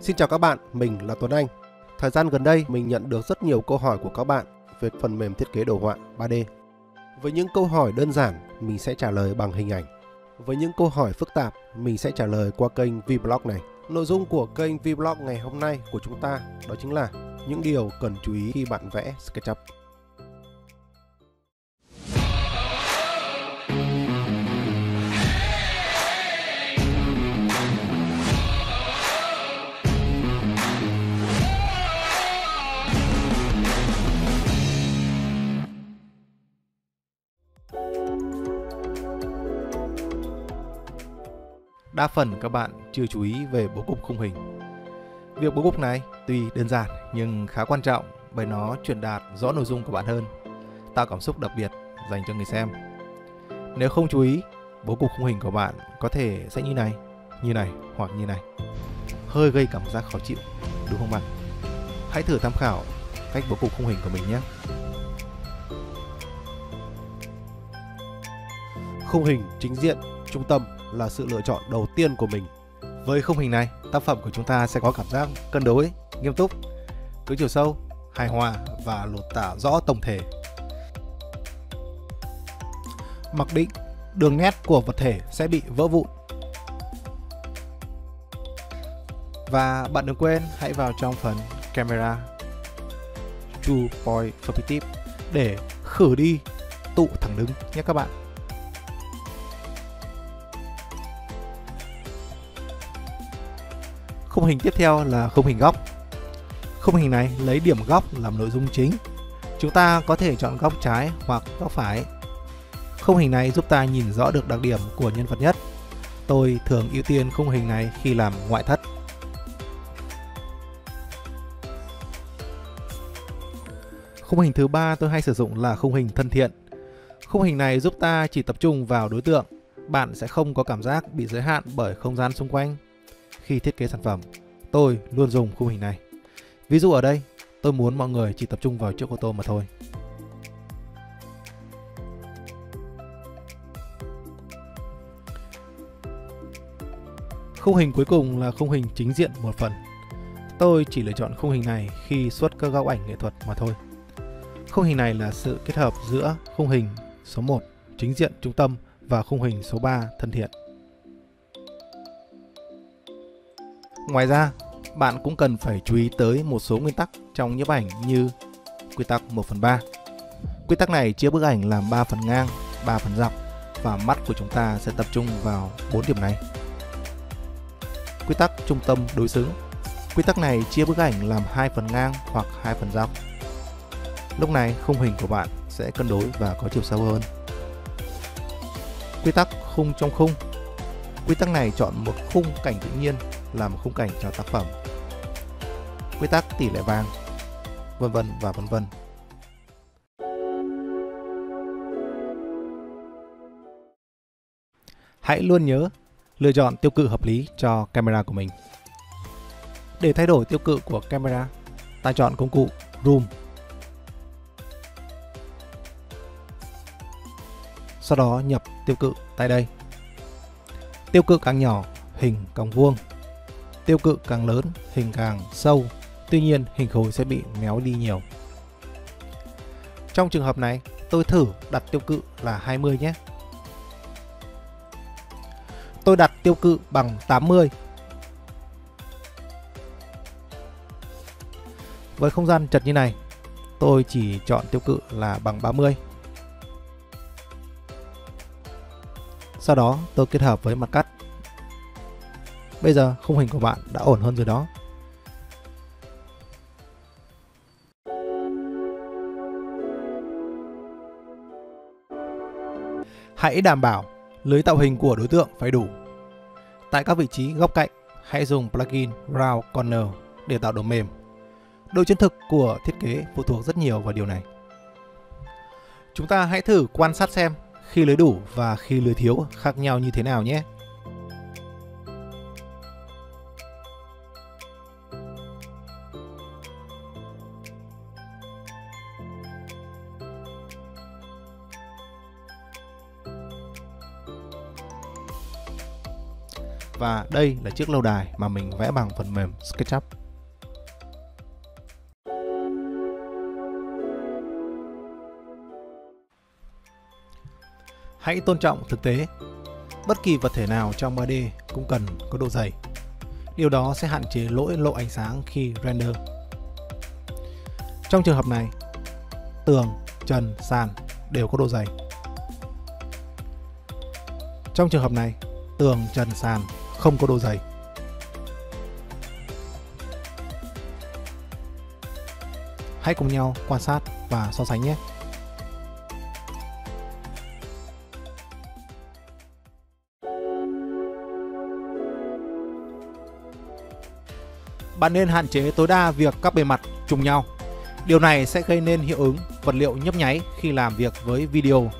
Xin chào các bạn, mình là Tuấn Anh. Thời gian gần đây mình nhận được rất nhiều câu hỏi của các bạn về phần mềm thiết kế đồ họa 3D. Với những câu hỏi đơn giản, mình sẽ trả lời bằng hình ảnh. Với những câu hỏi phức tạp, mình sẽ trả lời qua kênh Vblog này. Nội dung của kênh Vblog ngày hôm nay của chúng ta đó chính là những điều cần chú ý khi bạn vẽ SketchUp. Đa phần các bạn chưa chú ý về bố cục khung hình. Việc bố cục này tuy đơn giản nhưng khá quan trọng bởi nó truyền đạt rõ nội dung của bạn hơn, tạo cảm xúc đặc biệt dành cho người xem. Nếu không chú ý, bố cục khung hình của bạn có thể sẽ như này, như này hoặc như này. Hơi gây cảm giác khó chịu, đúng không bạn? Hãy thử tham khảo cách bố cục khung hình của mình nhé. Khung hình chính diện, trung tâm là sự lựa chọn đầu tiên của mình. Với khung hình này, tác phẩm của chúng ta sẽ có cảm giác cân đối, nghiêm túc, cứ chiều sâu, hài hòa và lột tả rõ tổng thể. Mặc định, đường nét của vật thể sẽ bị vỡ vụn. Và bạn đừng quên hãy vào trong phần camera True Point Perspective để khử đi tụ thẳng đứng nhé các bạn. Khung hình tiếp theo là khung hình góc. Khung hình này lấy điểm góc làm nội dung chính. Chúng ta có thể chọn góc trái hoặc góc phải. Khung hình này giúp ta nhìn rõ được đặc điểm của nhân vật nhất. Tôi thường ưu tiên khung hình này khi làm ngoại thất. Khung hình thứ ba tôi hay sử dụng là khung hình thân thiện. Khung hình này giúp ta chỉ tập trung vào đối tượng, bạn sẽ không có cảm giác bị giới hạn bởi không gian xung quanh khi thiết kế sản phẩm, tôi luôn dùng khung hình này. Ví dụ ở đây, tôi muốn mọi người chỉ tập trung vào chiếc ô tô mà thôi. Khung hình cuối cùng là khung hình chính diện một phần. Tôi chỉ lựa chọn khung hình này khi xuất các góc ảnh nghệ thuật mà thôi. Khung hình này là sự kết hợp giữa khung hình số 1 chính diện trung tâm và khung hình số 3 thân thiện. Ngoài ra, bạn cũng cần phải chú ý tới một số nguyên tắc trong nhiếp ảnh như quy tắc 1 phần 3. Quy tắc này chia bức ảnh làm 3 phần ngang, 3 phần dọc và mắt của chúng ta sẽ tập trung vào 4 điểm này. Quy tắc trung tâm đối xứng. Quy tắc này chia bức ảnh làm 2 phần ngang hoặc 2 phần dọc. Lúc này khung hình của bạn sẽ cân đối và có chiều sâu hơn. Quy tắc khung trong khung. Quy tắc này chọn một khung cảnh tự nhiên làm khung cảnh cho tác phẩm. Quy tắc tỷ lệ vàng, vân vân và vân vân. Hãy luôn nhớ lựa chọn tiêu cự hợp lý cho camera của mình. Để thay đổi tiêu cự của camera, ta chọn công cụ Zoom. Sau đó nhập tiêu cự tại đây. Tiêu cự càng nhỏ, hình càng vuông tiêu cự càng lớn, hình càng sâu, tuy nhiên hình khối sẽ bị méo đi nhiều. Trong trường hợp này, tôi thử đặt tiêu cự là 20 nhé. Tôi đặt tiêu cự bằng 80. Với không gian chật như này, tôi chỉ chọn tiêu cự là bằng 30. Sau đó tôi kết hợp với mặt cắt Bây giờ khung hình của bạn đã ổn hơn rồi đó. Hãy đảm bảo lưới tạo hình của đối tượng phải đủ. Tại các vị trí góc cạnh, hãy dùng plugin Round Corner để tạo độ mềm. Độ chân thực của thiết kế phụ thuộc rất nhiều vào điều này. Chúng ta hãy thử quan sát xem khi lưới đủ và khi lưới thiếu khác nhau như thế nào nhé. Và đây là chiếc lâu đài mà mình vẽ bằng phần mềm SketchUp. Hãy tôn trọng thực tế. Bất kỳ vật thể nào trong 3D cũng cần có độ dày. Điều đó sẽ hạn chế lỗi lộ ánh sáng khi render. Trong trường hợp này, tường, trần, sàn đều có độ dày. Trong trường hợp này, tường, trần, sàn không có độ dày. Hãy cùng nhau quan sát và so sánh nhé. Bạn nên hạn chế tối đa việc các bề mặt trùng nhau. Điều này sẽ gây nên hiệu ứng vật liệu nhấp nháy khi làm việc với video.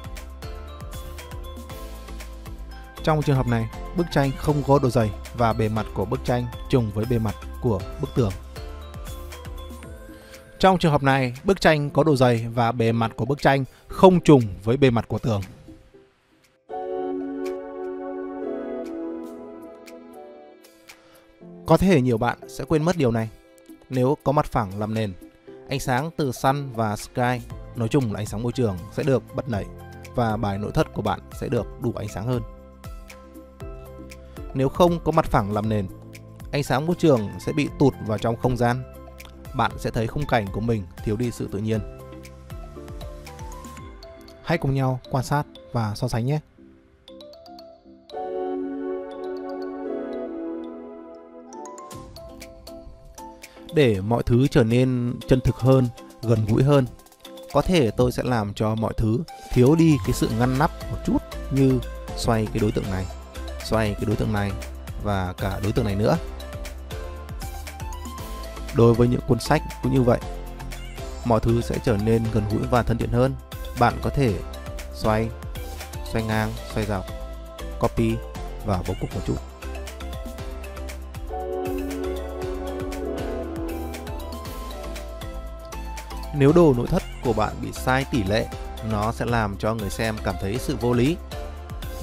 Trong trường hợp này, bức tranh không có độ dày và bề mặt của bức tranh trùng với bề mặt của bức tường. Trong trường hợp này, bức tranh có độ dày và bề mặt của bức tranh không trùng với bề mặt của tường. Có thể nhiều bạn sẽ quên mất điều này. Nếu có mặt phẳng làm nền, ánh sáng từ sun và sky, nói chung là ánh sáng môi trường sẽ được bật nảy và bài nội thất của bạn sẽ được đủ ánh sáng hơn. Nếu không có mặt phẳng làm nền, ánh sáng môi trường sẽ bị tụt vào trong không gian. Bạn sẽ thấy khung cảnh của mình thiếu đi sự tự nhiên. Hãy cùng nhau quan sát và so sánh nhé. Để mọi thứ trở nên chân thực hơn, gần gũi hơn, có thể tôi sẽ làm cho mọi thứ thiếu đi cái sự ngăn nắp một chút như xoay cái đối tượng này xoay cái đối tượng này và cả đối tượng này nữa. Đối với những cuốn sách cũng như vậy mọi thứ sẽ trở nên gần gũi và thân thiện hơn. Bạn có thể xoay xoay ngang xoay dọc copy và bố cục một chút. Nếu đồ nội thất của bạn bị sai tỷ lệ nó sẽ làm cho người xem cảm thấy sự vô lý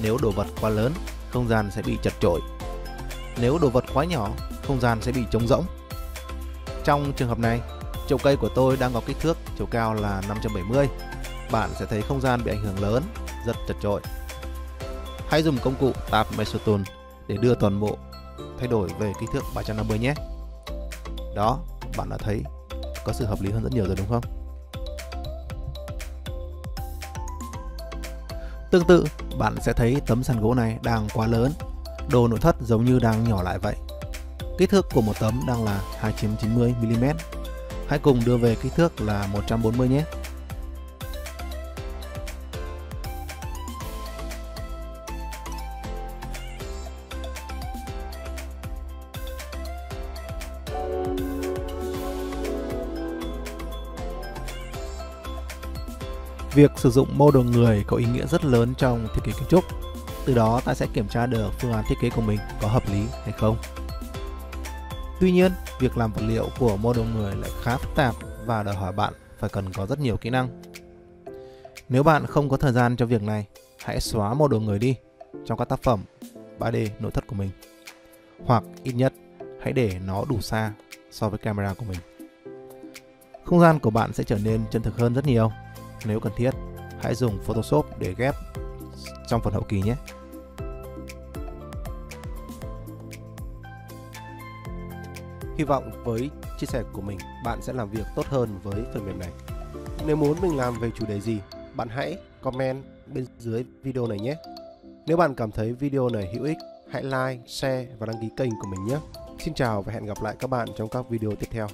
nếu đồ vật quá lớn không gian sẽ bị chật chội. Nếu đồ vật quá nhỏ, không gian sẽ bị trống rỗng. Trong trường hợp này, chậu cây của tôi đang có kích thước chiều cao là 570. Bạn sẽ thấy không gian bị ảnh hưởng lớn, rất chật chội. Hãy dùng công cụ Tab Measure Tool để đưa toàn bộ thay đổi về kích thước 350 nhé. Đó, bạn đã thấy có sự hợp lý hơn rất nhiều rồi đúng không? Tương tự, bạn sẽ thấy tấm sàn gỗ này đang quá lớn, đồ nội thất giống như đang nhỏ lại vậy. Kích thước của một tấm đang là 290mm. Hãy cùng đưa về kích thước là 140 nhé. Việc sử dụng mô đồ người có ý nghĩa rất lớn trong thiết kế kiến trúc. Từ đó ta sẽ kiểm tra được phương án thiết kế của mình có hợp lý hay không. Tuy nhiên, việc làm vật liệu của mô đồ người lại khá phức tạp và đòi hỏi bạn phải cần có rất nhiều kỹ năng. Nếu bạn không có thời gian cho việc này, hãy xóa mô đồ người đi trong các tác phẩm 3D nội thất của mình. Hoặc ít nhất, hãy để nó đủ xa so với camera của mình. Không gian của bạn sẽ trở nên chân thực hơn rất nhiều nếu cần thiết, hãy dùng Photoshop để ghép trong phần hậu kỳ nhé. Hy vọng với chia sẻ của mình, bạn sẽ làm việc tốt hơn với phần mềm này. Nếu muốn mình làm về chủ đề gì, bạn hãy comment bên dưới video này nhé. Nếu bạn cảm thấy video này hữu ích, hãy like, share và đăng ký kênh của mình nhé. Xin chào và hẹn gặp lại các bạn trong các video tiếp theo.